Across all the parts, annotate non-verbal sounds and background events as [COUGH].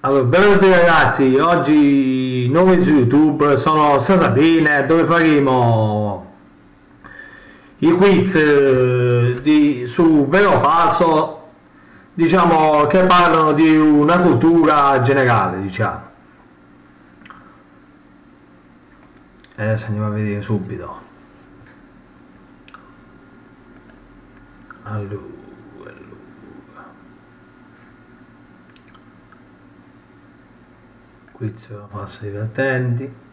Allora, benvenuti ragazzi, oggi nuovi su YouTube, sono Sasabine dove faremo i quiz eh, di, su vero o falso, diciamo che parlano di una cultura generale, diciamo. Adesso andiamo a vedere subito. Allora. Quiz passo divertenti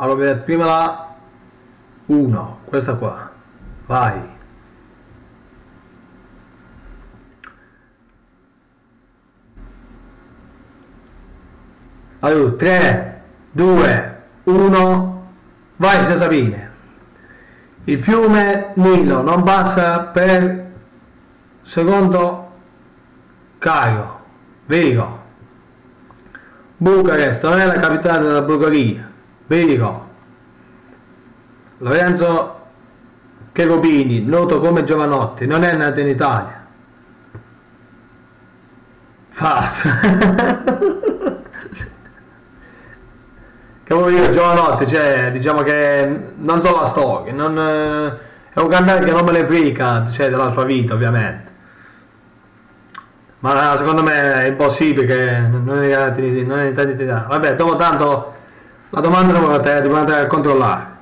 allora prima la 1 questa qua. Vai. Allora 3 2 1 vai Cesarine il fiume Nilo non passa per secondo Cairo vero Bucarest non è la capitale della Bulgaria, vero? Lorenzo Cherubini, noto come Giovanotti, non è nato in Italia. Falso. che vuol dire Giovanotti, cioè, diciamo che non so la storia, non, eh, è un cantante che non me ne frega, cioè, della sua vita ovviamente ma secondo me è impossibile che non è, non è identità. Vabbè, dopo tanto la domanda numero 3 dobbiamo andare a controllare.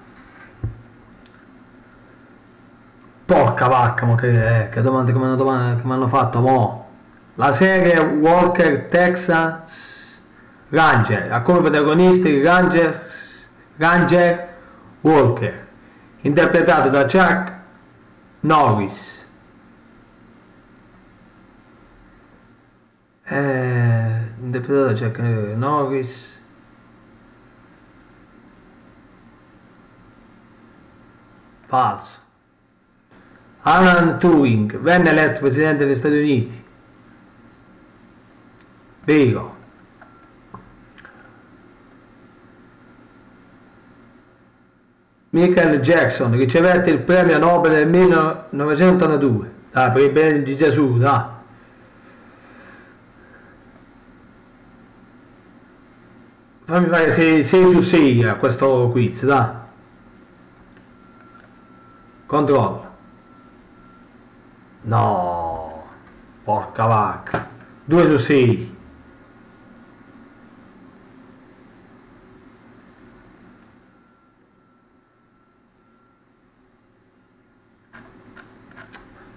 Porca vacca, ma che, che domande che mi hanno fatto, mo? La serie Walker Texas Ranger, ha come protagonisti Ranger, Ranger Walker, interpretato da Chuck Norris. Eh, interpretato da Jack Norris falso. Alan Turing venne eletto presidente degli Stati Uniti. Vero. Michael Jackson ricevette il premio Nobel nel 1992 dai per il bene di Gesù dai Fammi fare 6, 6 su 6 a questo quiz, dai. Controllo. No, porca vacca. 2 su 6.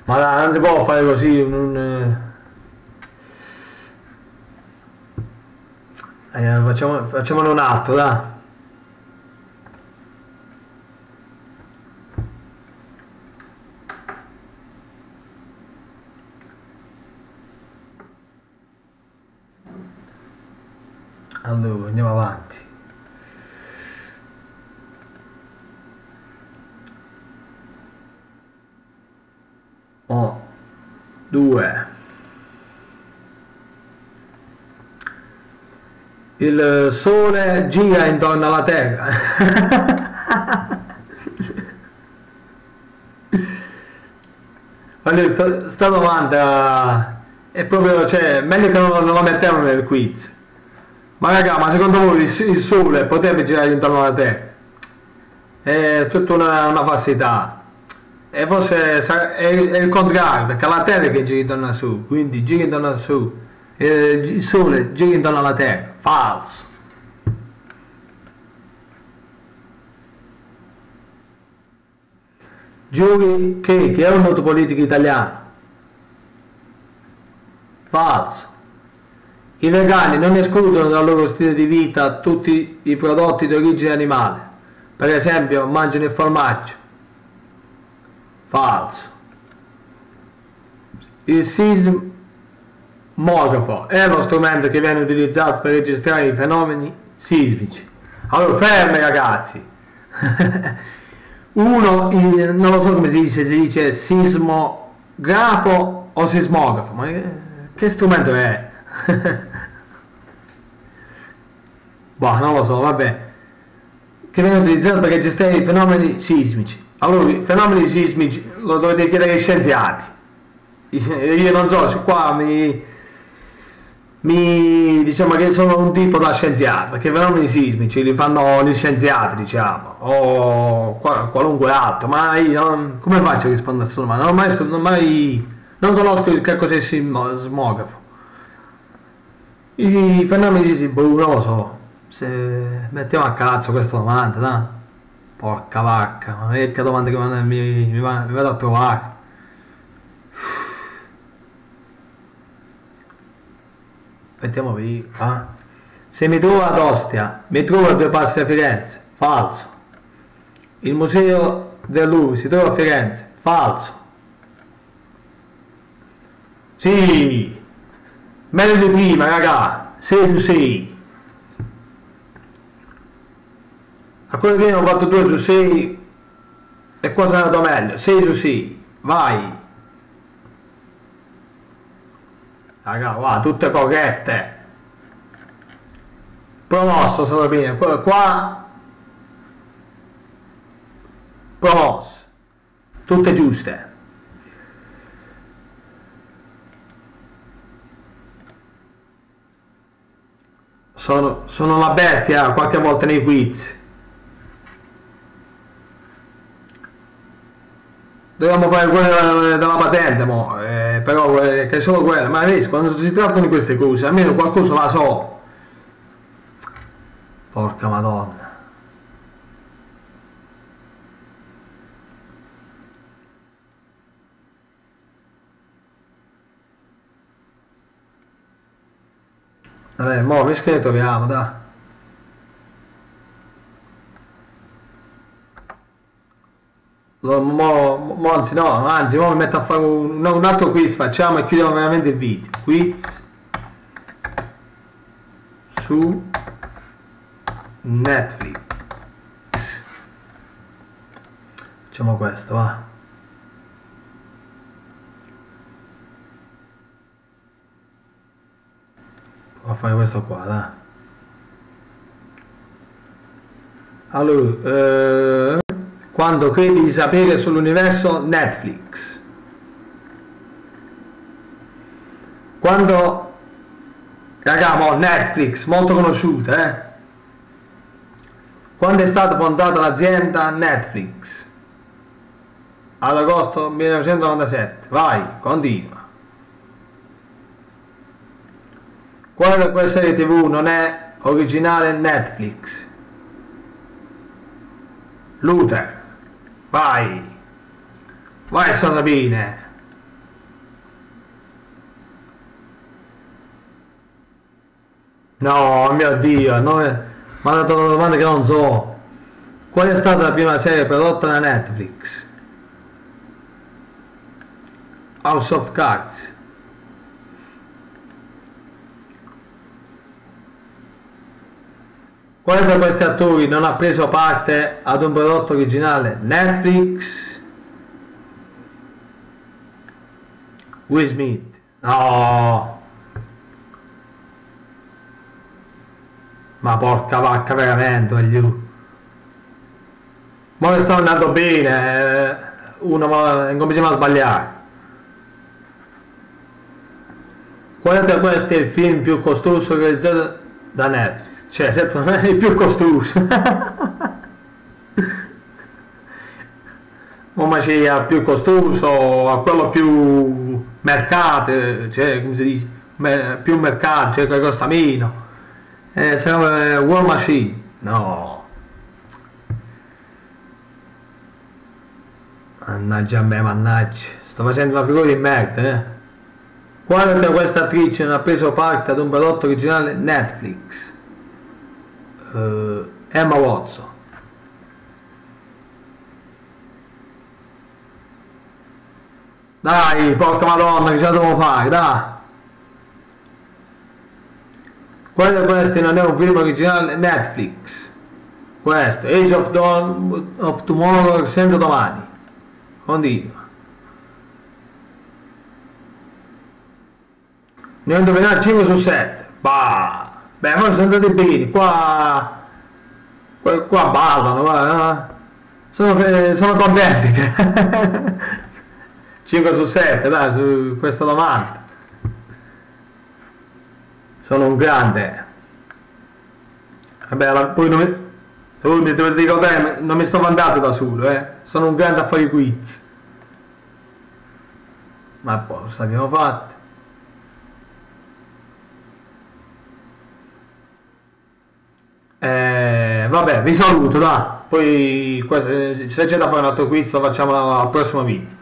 Ma dai, non si può fare così un... un Eh, facciamo, facciamone un altro, dai. Allora, andiamo avanti. Oh, due. Il sole gira intorno alla terra. Allora, sta, sta, domanda è proprio cioè meglio che non, non la mettiamo nel quiz. Ma raga ma secondo voi il, il sole potrebbe girare intorno alla terra? È tutta una, una falsità. E forse è, è, il contrario perché la terra che gira intorno a su quindi gira intorno a su eh, il sole gira intorno alla terra. Falso. Giuri che, che è un noto politico italiano. Falso. I vegani non escludono dal loro stile di vita tutti i prodotti di origine animale. Per esempio mangiano il formaggio. Falso. Il sisma Mografo è lo strumento che viene utilizzato per registrare i fenomeni sismici. Allora, fermi ragazzi. [LAUGHS] Uno, non lo so come si dice, si dice sismografo o sismografo, ma che strumento è? [LAUGHS] boh, non lo so, vabbè. Che viene utilizzato per registrare i fenomeni sismici. Allora, i fenomeni sismici lo dovete chiedere ai scienziati. Io non so, se qua mi mi diciamo che sono un tipo da scienziato, perché i fenomeni sismici li fanno gli scienziati, diciamo, o qualunque altro, ma io come faccio a rispondere a questa domanda? Non, mai, non, mai, non conosco che cos'è il sismografo. I fenomeni sismici, boh, non lo so, se mettiamo a cazzo questa domanda, dai. Porca vacca, ma che domanda che mi, mi, mi vado a trovare. Mettiamo via. Ah. Se mi trovo ad Ostia, mi trovo a due passi a Firenze. Falso. Il museo dell'Uvi si trova a Firenze. Falso. Sì. Meglio di prima, raga. 6 su 6. A quello di prima ho fatto 2 su 6 e qua è andato meglio. 6 su 6. Vai. Raga va tutte corrette promosso Salvini qua. Promosso. Tutte giuste. Sono, sono una bestia qualche volta nei quiz. Dobbiamo fare quella della patente, mo, eh, però eh, che è solo quella. Ma vedi, quando si trattano di queste cose, almeno qualcosa la so. Porca madonna. Vabbè, mo, che troviamo, dai. Mo, mo, anzi no, anzi mo mi metto a fare un, un altro quiz, facciamo e chiudiamo veramente il video. Quiz su Netflix. Facciamo questo, va. Provo a fare questo qua, dai. Allora, eh quando credi di sapere sull'universo Netflix. Quando, raga, Netflix, molto conosciuta, eh? Quando è stata fondata l'azienda Netflix? Ad agosto 1997. Vai, continua. Quale queste serie tv non è originale Netflix? Luther. Vai! Vai Sabine! No, mio Dio, non è... mi ha dato una domanda che non so. Qual è stata la prima serie prodotta da Netflix? House of Cards. Quale tra questi attori non ha preso parte ad un prodotto originale Netflix? Will Smith. No. Ma porca vacca veramente, voglio. Ma sta andando bene. Eh, uno incominciamo a sbagliare. Quale tra questi è il film più costoso realizzato da Netflix? Cioè, certo, non è più costoso. ma c'è il più costoso, a quello più mercato, cioè, come si dice, più mercato, cioè che costa meno. Eh, sarebbe War Machine. No. Mannaggia a me, mannaggia. Sto facendo una figura di merda, eh. Quale tra queste attrici non ha preso parte ad un prodotto originale Netflix? Uh, Emma Watson. Dai, porca madonna, che ce la devo fare, dai. Quale di questi non è un film originale Netflix? Questo, Age of, Dawn, of Tomorrow, senza domani. Continua. Ne ho indovinato 5 su 7. Bah! Beh, ma sono andati bene, qua, qua, qua ballano, qua, sono, sono contenti. 5 [LAUGHS] su 7, dai, su questa domanda. sono un grande. Vabbè, poi non mi, voi mi dovete ricordare, non mi sto vantato da solo, eh. Sono un grande a fare i quiz. Ma poi, lo abbiamo fatto. Eh, vabbè, vi saluto, da. Poi se c'è da fare un altro quiz lo facciamo al prossimo video.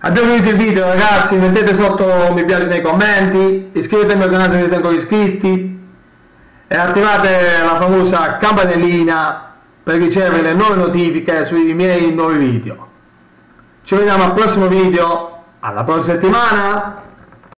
Abbiamo finito il video ragazzi, mettete sotto mi piace nei commenti, iscrivetevi al canale se siete ancora iscritti e attivate la famosa campanellina per ricevere le nuove notifiche sui miei nuovi video. Ci vediamo al prossimo video, alla prossima settimana!